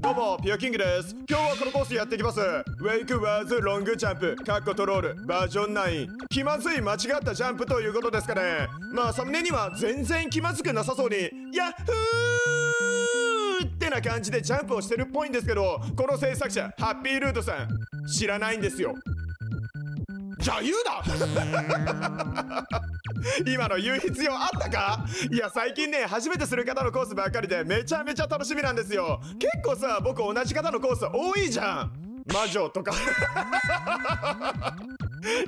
どうも、ピアキングです。今日はこのコースやっていきます。ウェイクワーズロングジャンプ、カッコトロール、バージョン9。気まずい間違ったジャンプということですかね。まあ、サムネには全然気まずくなさそうに、ヤッフーってな感じでジャンプをしてるっぽいんですけど、この制作者、ハッピールートさん、知らないんですよ。じゃあ言うな今の言う必要あったか？いや最近ね初めてする方のコースばっかりでめちゃめちゃ楽しみなんですよ。結構さ僕同じ方のコース多いじゃん。魔女とか。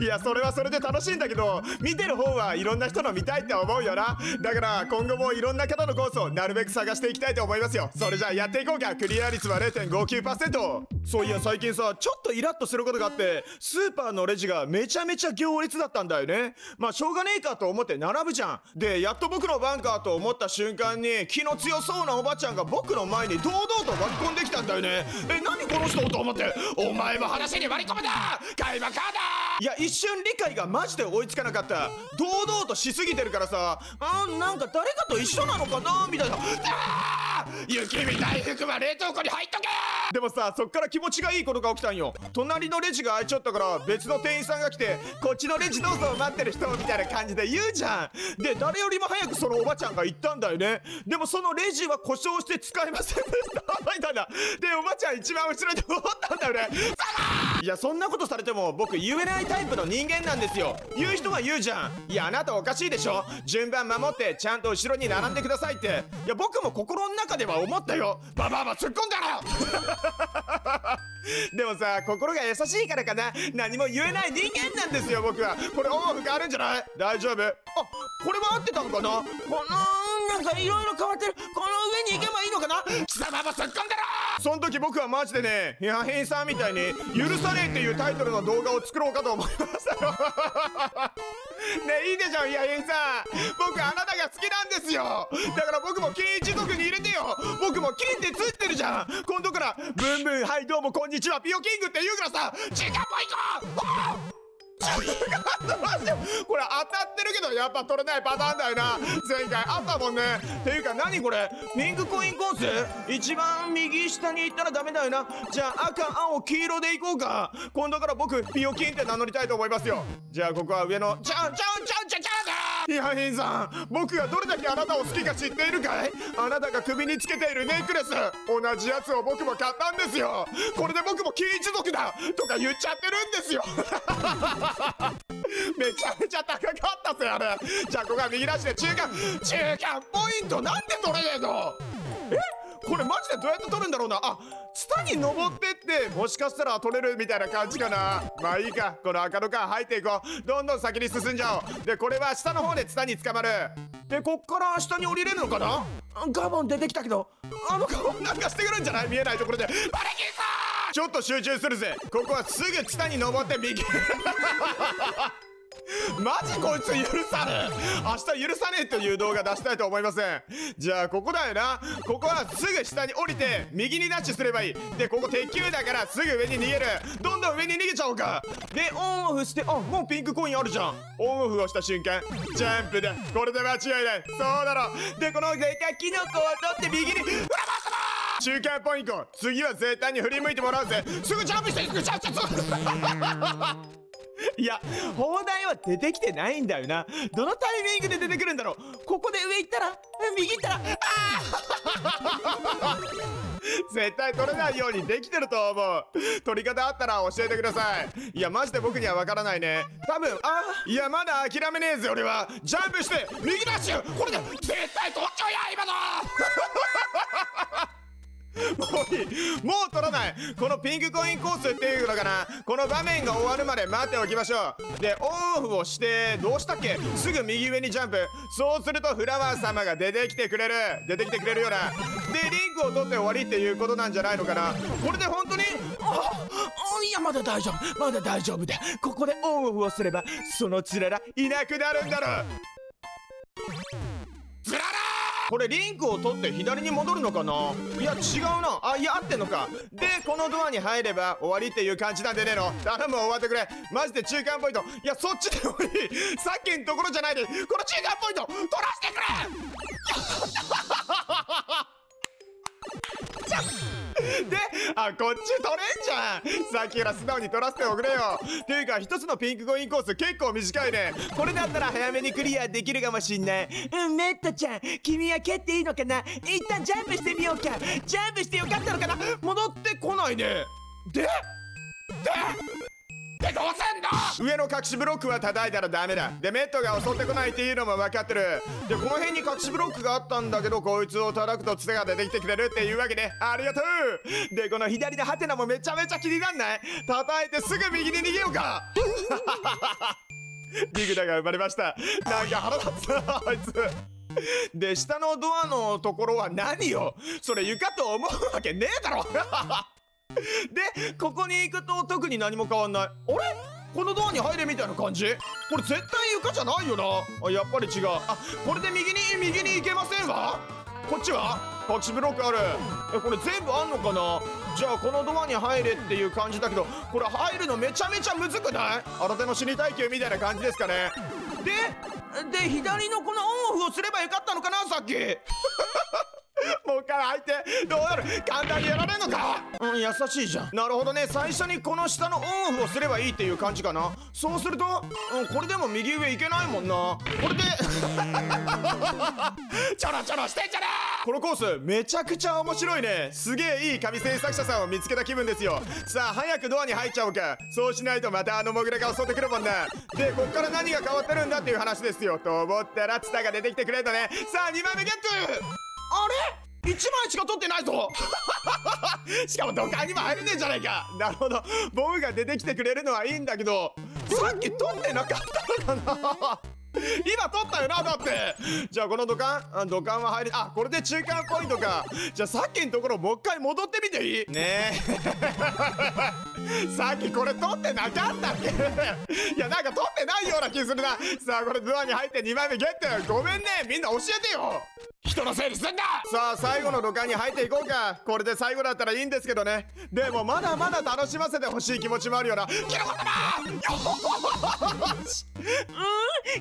いやそれはそれで楽しいんだけど見てる方はいろんな人の見たいって思うよな。だから今後もいろんな方のコースをなるべく探していきたいと思いますよ。それじゃあやっていこうか。クリア率は0.59%そういや最近さちょっとイラッとすることがあってスーパーのレジがめちゃめちゃ行列だったんだよね。まあしょうがねえかと思って並ぶじゃん。でやっと僕の番かと思った瞬間に気の強そうなおばちゃんが僕の前に堂々と割り込んできたんだよね。え何この人と思って。お前も話に割り込むな。開幕カーだいや一瞬理解がマジで追いつかなかった。堂々としすぎてるからさ。あーなんか誰かと一緒なのかな？みたいな。あー！雪見大福は冷凍庫に入っとけ！でもさそっから気持ちがいいことが起きたんよ。隣のレジが開いちゃったから別の店員さんが来てこっちのレジどうぞ待ってる人みたいな感じで言うじゃん。で誰よりも早くそのおばちゃんが言ったんだよね。でもそのレジは故障して使えませんでした。みたいな。でおばちゃん一番後ろで思ったんだよねいやそんなことされても僕言えないタイプの人間なんですよ。言う人は言うじゃん。いやあなたおかしいでしょ。順番守ってちゃんと後ろに並んでくださいって。いや僕も心の中では思ったよ。ババアは突っ込んだら でもさ心が優しいからかな。何も言えない人間なんですよ僕は。これオンオフ変わるんじゃない？大丈夫。あこれは合ってたのかな？このなんかいろいろ変わってる。この上に行けばいいのかな？貴様も突っ込んだらその時僕はマジでねヒヤヘイさんみたいに「許さねえ」っていうタイトルの動画を作ろうかと思いましたよ。ねいいでしょヒヤヘイさん。僕あなたが好きなんですよ。だから僕も金一族に入れてよ。僕も金ってつってるじゃん。今度から「ブンブンはいどうもこんにちは。ピオキング」って言うからさ。時間も行こうこれ当たってるけどやっぱ取れないパターンだよな。前回あったもんね。っていうか何これ？ピンクコインコース？一番右下に行ったらダメだよな。じゃあ赤青黄色で行こうか。今度から僕ピオキンって名乗りたいと思いますよ。じゃあここは上のちゃんちゃんちゃんいやヒンさん僕がどれだけあなたを好きか知っているかい？あなたが首につけているネックレス。同じやつを僕も買ったんですよ。これで僕も金一族だ。とか言っちゃってるんですよ。めちゃめちゃ高かったぜあれ。じゃあここは右出しで中間中間ポイントなんで取れねえの？え？っこれマジでどうやって取るんだろうな？あツタに登ってってもしかしたら取れるみたいな感じかな？まあいいかこの赤の缶入っていこう。どんどん先に進んじゃおう。でこれは下の方でツタに捕まる。でこっから下に降りれるのかな？ガボン出てきたけどあのガボンなんかしてくるんじゃない？見えないところで。バレキンさん！ちょっと集中するぜ。ここはすぐツタに登って右 マジこいつ許さねえ。明日許さねえという動画出したいと思いません。じゃあここだよな。ここはすぐ下に降りて右にダッシュすればいい。でここ鉄球だからすぐ上に逃げる。どんどん上に逃げちゃおうか。でオンオフしてあもうピンクコインあるじゃん。オンオフをした瞬間ジャンプだこれで間違いない。そうだろでこのでかキノコを取って右に裏回すな中間ポイント。次は絶対に振り向いてもらうぜ。すぐジャンプしてすぐジャンプして いや砲台は出てきてないんだよな。どのタイミングで出てくるんだろう。ここで上行ったら右行ったらああ絶対取れないようにできてると思う。取り方あったら教えてください。いやマジで僕にはわからないね。多分あいやまだ諦めねえぜ俺は。ジャンプして右ダッシュ。これで絶対取っちゃうや今の。もういい。もう取らない。このピンクコインコースっていうのかな。この場面が終わるまで待っておきましょう。でオンオフをしてどうしたっけ？すぐ右上にジャンプ。そうするとフラワー様が出てきてくれる。出てきてくれるような。でリンクを取って終わりっていうことなんじゃないのかな。これで本当に？ああいやまだ大丈夫。まだ大丈夫だここでオンオフをすればそのつららいなくなるんだろつららこれリンクを取って左に戻るのかな？いや違うな。あいや合ってんのか。でこのドアに入れば終わりっていう感じなんでねえの。頼む終わってくれ。マジで中間ポイント。いやそっちでもいい。さっきのところじゃないで。この中間ポイント取らせてくれ。であこっち取れんじゃん。さっきから素直に取らせておくれよ。ていうか一つのピンクコインコース結構短いね。これだったら早めにクリアできるかもしんない。うんメットちゃん。君は蹴っていいのかな？一旦ジャンプしてみようか。ジャンプしてよかったのかな？戻ってこないね。で？で？でどうせんの？上の隠しブロックは叩いたらダメだ。でメットが襲ってこないっていうのも分かってる。でこの辺に隠しブロックがあったんだけどこいつを叩くとツテが出てきてくれるっていうわけで。ありがとう。でこの左のハテナもめちゃめちゃ気になんない？叩いてすぐ右に逃げようか。リグダが生まれました。なんか腹立つなあいつ。で下のドアのところは何よ？それ床と思うわけねえだろ。でここに行くと特に何も変わんない。あれ？このドアに入れみたいな感じ？これ絶対床じゃないよな。あやっぱり違う。あこれで右に右に行けませんわ？こっちは？隠しブロックある。えこれ全部あんのかな？じゃあこのドアに入れっていう感じだけどこれ入るのめちゃめちゃむずくない？新手の死に耐久みたいな感じですかね。でで左のこのオンオフをすればよかったのかなさっき。もう一回入ってどうなる？簡単にやられんのか？うん優しいじゃん。なるほどね。最初にこの下のオンオフをすればいいっていう感じかな。そうすると、うん、これでも右上いけないもんな。これでちょろちょろしてんじゃねこのコースめちゃくちゃ面白いね。すげえいい紙制作者さんを見つけた気分ですよ。さあ早くドアに入っちゃおうか。そうしないとまたあのモグラが襲ってくるもんなでこっから何が変わってるんだっていう話ですよ。と思ったらツタが出てきてくれたね。さあ2枚目ゲットあれ？1枚しか取ってないぞ。しかも土管にも入れねえじゃねえか。なるほど。ボムが出てきてくれるのはいいんだけどさっき取ってなかったのかな。今取ったよなだって。じゃあこの土管あ土管は入りあこれで中間ポイントか。じゃあさっきのところもう一回戻ってみていい？ねえ。さっきこれ取ってなかったっけ？いやなんか取ってないような気するな。さあこれドアに入って2枚目ゲットごめんね。みんな教えてよ。人のせいにすんださあ最後の土管に入っていこうか。これで最後だったらいいんですけどね。でもまだまだ楽しませてほしい気持ちもあるよな。キノコ うん？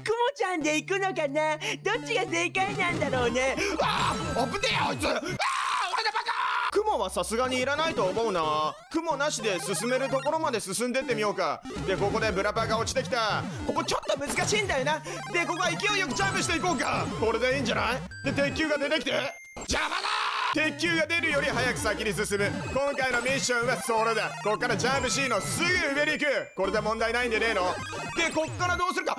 クモちゃんで行くのかな？どっちが正解なんだろうね？ああ危ねえあいつ。ああ俺のバカ雲はさすがにいらないと思うな。雲なしで進めるところまで進んでってみようか。でここでブラパが落ちてきた。ここちょっと難しいんだよな。でここは勢いよくジャンプしていこうか。これでいいんじゃない？で鉄球が出てきて。邪魔だ鉄球が出るより早く先に進む。今回のミッションはそれだ。こっからジャンプ C のすぐ上に行く。これで問題ないんでねえの。でこっからどうするか。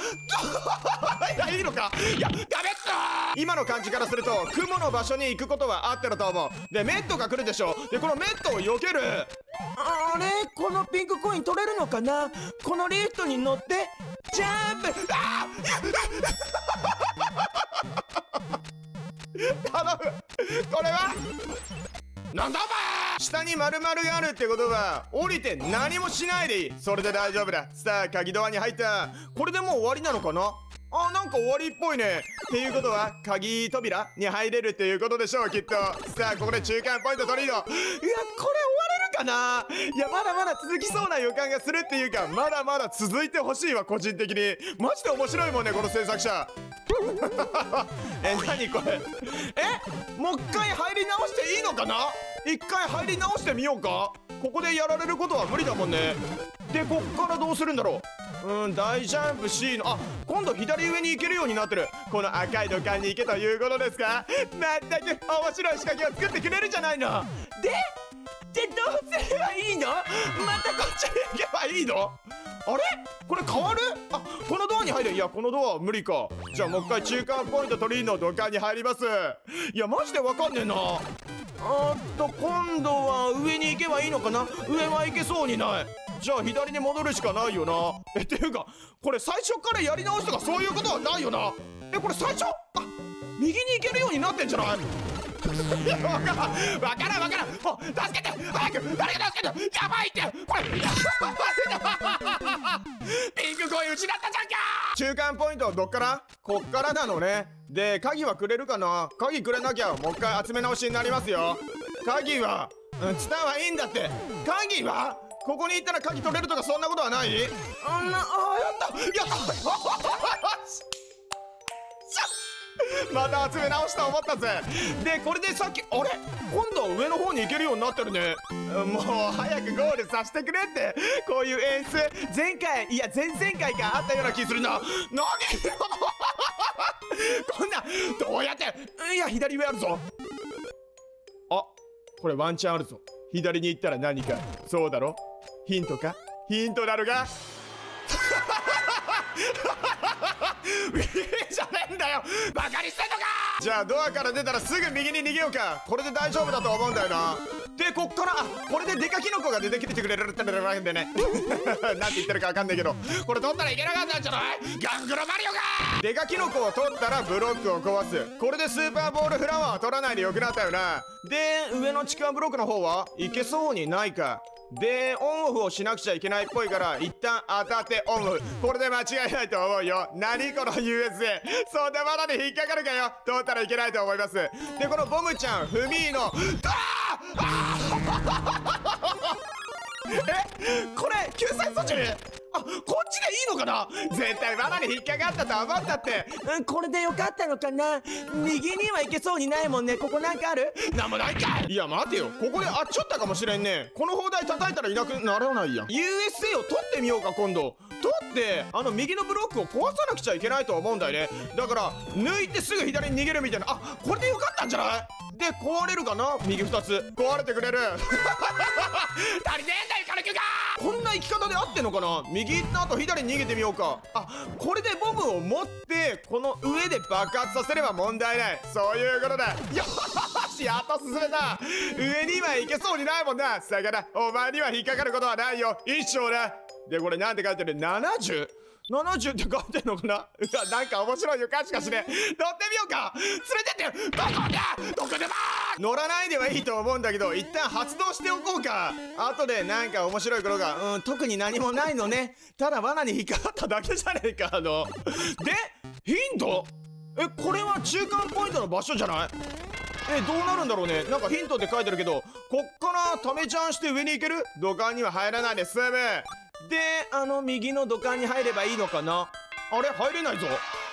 い やいいのか。いやダメっと今の感じからすると雲の場所に行くことは合ってると思う。でメットが来るでしょでこのメットを避ける。あれ？このピンクコイン取れるのかな？このリフトに乗ってジャンプ！あ 頼むこれは？なんだお前！下に丸々があるってことは降りて何もしないでいい。それで大丈夫だ。さあ鍵ドアに入った。これでもう終わりなのかな？あなんか終わりっぽいね。っていうことは鍵扉に入れるっていうことでしょうきっと。さあここで中間ポイント取りのいやこれ終われるかな？いやまだまだ続きそうな予感がするっていうかまだまだ続いてほしいわ個人的に。マジで面白いもんねこの制作者。え何これ？え？もう一回入り直していいのかな？一回入り直してみようか？ここでやられることは無理だもんね。でこっからどうするんだろう？うん大ジャンプ C のあ今度左上に行けるようになってる。この赤い土管に行けということですか？まったく面白い仕掛けを作ってくれるじゃないの。で？でどうすればいいの？またこっちに行けばいいの？あれ？これ変わる？あこのドアに入る。いやこのドア無理か。じゃあもう一回中間ポイント取りの土管に入ります。いやマジでわかんねえな。あっと今度は上に行けばいいのかな？上は行けそうにない。じゃあ左に戻るしかないよな。えっていうかこれ最初からやり直すとかそういうことはないよな。えこれ最初？あ右に行けるようになってんじゃない？わからんわからん。助けて。早く誰か助けて。やばいって。これピンクコイン失ったじゃんか中間ポイントはどっからこっからなのねで鍵はくれるかな鍵くれなきゃもう一回集め直しになりますよ鍵はツタはいいんだって。鍵はここに行ったら鍵取れるとかそんなことはないあんなあやったやった また集め直した思ったぜ。でこれでさっきあれ？今度は上の方に行けるようになってるね。もう早くゴールさせてくれって。こういう演出。前回いや前々回かあったような気するな。何こんなどうやっていや左上あるぞ。あこれワンチャンあるぞ。左に行ったら何か。そうだろ？ヒントか？ヒントなるがじゃねえんだよバカにしてんのか！じゃあドアから出たらすぐ右に逃げようか。これで大丈夫だと思うんだよな。でこっからあこれでデカキノコが出てきてくれるってわけでね。なんて言ってるかわかんないけど。これ取ったらいけなかったんじゃない？ガングロマリオが！デカキノコを取ったらブロックを壊す。これでスーパーボールフラワーは取らないでよくなったよな。で上のちくわブロックの方は？いけそうにないか。でオンオフをしなくちゃいけないっぽいから一旦当たってオンオフ。これで間違いないと思うよ。何この USA そんなまだで引っかかるかよ。通ったらいけないと思います。でこのボムちゃんフミーのああ え？これ救済措置？こっちでいいのかな？絶対罠に引っかかったと思ったって。うんこれでよかったのかな？右には行けそうにないもんね。ここなんかある？なんもないかい。や待てよ。ここであっちゃったかもしれんね。この砲台叩いたらいなくならないやん。USA を取ってみようか今度。取ってあの右のブロックを壊さなくちゃいけないと思うんだよね。だから抜いてすぐ左に逃げるみたいな。あこれでよかったんじゃない？で壊れるかな？右2つ。壊れてくれる。足りねえんだよ金木が！こんな生き方で合ってんのかな？右行った後左に逃げてみようか。あこれでボムを持ってこの上で爆発させれば問題ない。そういうことだ。よしやっと進めた。上には行けそうにないもんな。魚お前には引っかかることはないよ。一生なでこれなんて書いてる？70? 70って書いてんのかな？うわなんか面白いよかしかしね乗ってみようか。連れてってどこだ。どこでも。乗らないではいいと思うんだけど一旦発動しておこうか。後でなんか面白いことがうん特に何もないのね。ただ罠に引っかかっただけじゃねえかあの。でヒントえこれは中間ポイントの場所じゃない？えどうなるんだろうね。なんかヒントって書いてるけどこっからためちゃんして上に行ける？土管には入らないで済む。であの右の土管に入ればいいのかな？あれ？入れないぞ。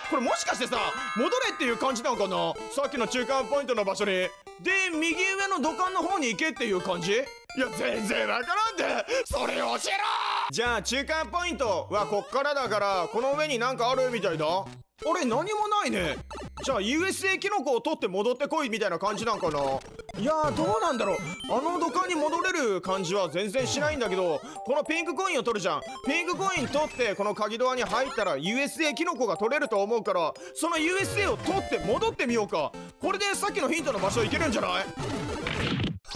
これもしかしてさ戻れっていう感じなのかな？さっきの中間ポイントの場所に。で右上の土管の方に行けっていう感じ？いや全然わからんで。それを教えろじゃあ中間ポイントはこっからだからこの上になんかあるみたいだ。あれ何もないね。じゃあ USA キノコを取って戻ってこいみたいな感じなんかな。いやーどうなんだろう。あの土管に戻れる感じは全然しないんだけどこのピンクコインを取るじゃん。ピンクコイン取ってこの鍵ドアに入ったら USA キノコが取れると思うからその USA を取って戻ってみようか。これでさっきのヒントの場所行けるんじゃない？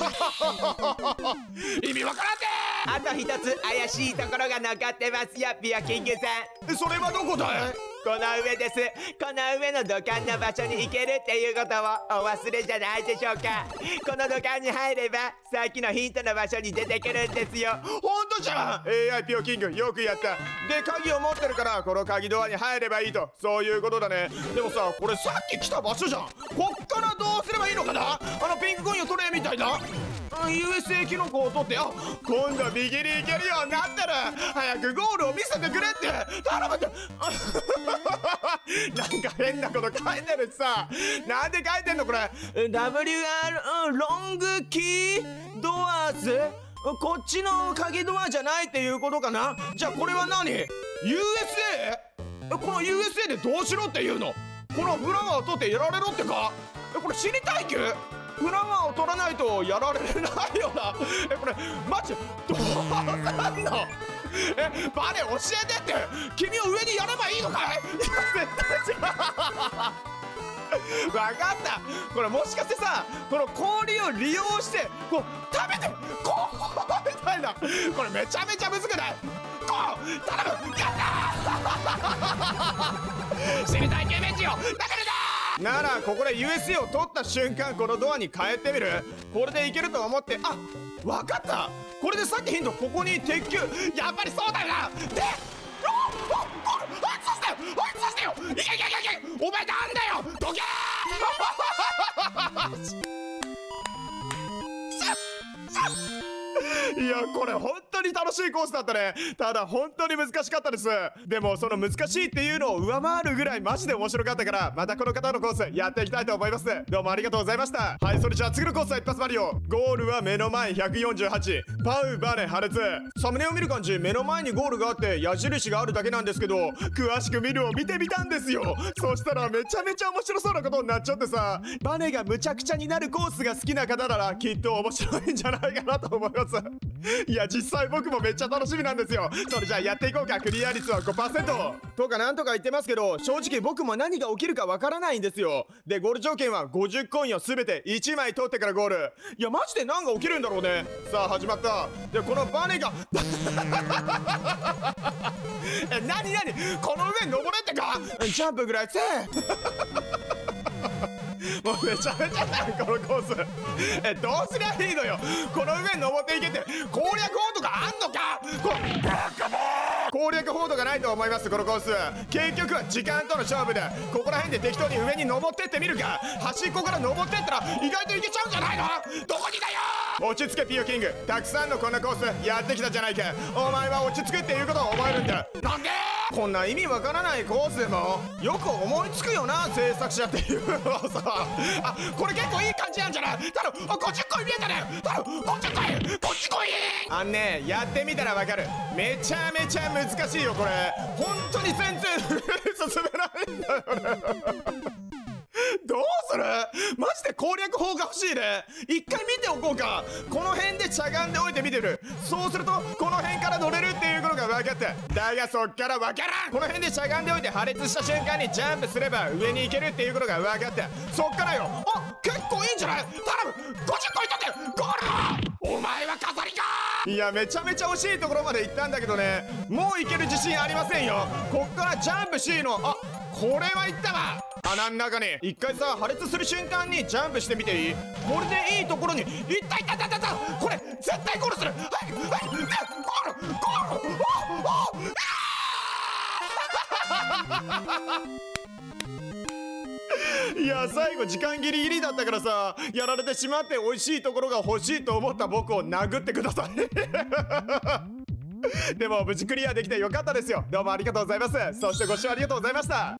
意味わからんてあと一つ怪しいところが残ってますよピオキングさん。それはどこだい？この上です。この上の土管の場所に行けるっていうことをお忘れじゃないでしょうか。この土管に入ればさっきのヒントの場所に出てくるんですよ。ほんとじゃん。AI ピオキングよくやった。で鍵を持ってるからこの鍵ドアに入ればいいと。そういうことだね。でもさこれさっき来た場所じゃん。こっからどうすればいいのかな？あのピンクコインを取れみたいな。USA キノコを取ってあ今度右に行けるようになったら早くゴールを見せてくれって頼むって なんか変なこと書いてるしさ。なんで書いてんのこれ？WR ロングキードアーズ？こっちの鍵ドアじゃないっていうことかな？じゃあこれは何 ?USA? この USA でどうしろって言うの？このフラワーを取ってやられろってか？えこれ知りたいきゅフラワーを取らないとやられないよな。えこれマジ？どうすんの？えバネ教えてって。君を上にやればいいのかい？いや絶対違う。分かった。これもしかしてさこの氷を利用してこう食べてこうみたいな。これめちゃめちゃむずくない？こう頼む。やった知り たい救命士よだからだ！ならここで USA を取った瞬間このドアに変えてみる？これでいけると思って。あわかった。これでさっきヒントここに鉄球。やっぱりそうだよな。でおおおあいつしてよあいつしてよ。いけいけいけいけ。お前なんだよ。どけー。いやこれ本当に楽しいコースだったね。ただ本当に難しかったです。でもその難しいっていうのを上回るぐらいマジで面白かったからまたこの方のコースやっていきたいと思います。どうもありがとうございました。はいそれじゃあ次のコースは一発マリオゴールは目の前148パウバネ破裂サムネを見る感じ目の前にゴールがあって矢印があるだけなんですけど詳しく見るを見てみたんですよ。そしたらめちゃめちゃ面白そうなことになっちゃってさ。バネがむちゃくちゃになるコースが好きな方ならきっと面白いんじゃないかなと思います。いや実際僕もめっちゃ楽しみなんですよ。それじゃあやっていこうかクリア率は5%とかなんとか言ってますけど正直僕も何が起きるかわからないんですよ。でゴール条件は50コインを全て1枚取ってからゴール。いやマジで何が起きるんだろうね。さあ始まった。でこのバネが え何何？この上に登れってか？ジャンプぐらいせえ。もうめちゃめちゃだよこのコース。えどうすりゃいいのよ？この上に登っていけって攻略法とかあんのか？こ攻略法とかないと思いますこのコース。結局は時間との勝負でここら辺で適当に上に登ってってみるか？端っこから登ってったら意外といけちゃうんじゃないの？どこにだよ？落ち着けピオキング。たくさんのこんなコースやってきたじゃないか。お前は落ち着くっていうことを覚えるんだ。なんで？こんな意味わからないコースでもよく思いつくよな制作者っていうのはさ。あこれ結構いい感じなんじゃない？太郎あ50個見えたね太郎50個いこっち来い。あんねやってみたらわかる。めちゃめちゃ難しいよこれ。本当に全然進めないんだよね。どうする？マジで攻略法が欲しいね。一回見ておこうか。この辺でしゃがんでおいて見てる。そうするとこの辺から乗れるっていうことが分かって。だがそっから分からん。この辺でしゃがんでおいて破裂した瞬間にジャンプすれば上に行けるっていうことが分かって。そっからよ。あ結構いいんじゃない？頼む。50個いったって。ゴールお前は飾りか！いやめちゃめちゃ惜しいところまで行ったんだけどね。もう行ける自信ありませんよ。こっからジャンプ C の。あこれは行ったわ。穴の中に。一回さ破裂する瞬間にジャンプしてみていい？これでいいところに。いったいったいったいったこれ絶対ゴールする。はいはいでゴールゴール。おお いや最後時間ギリギリだったからさやられてしまって美味しいところが欲しいと思った僕を殴ってください。でも無事クリアできてよかったですよ。どうもありがとうございます。そしてご視聴ありがとうございました。